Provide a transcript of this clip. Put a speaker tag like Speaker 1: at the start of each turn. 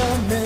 Speaker 1: my.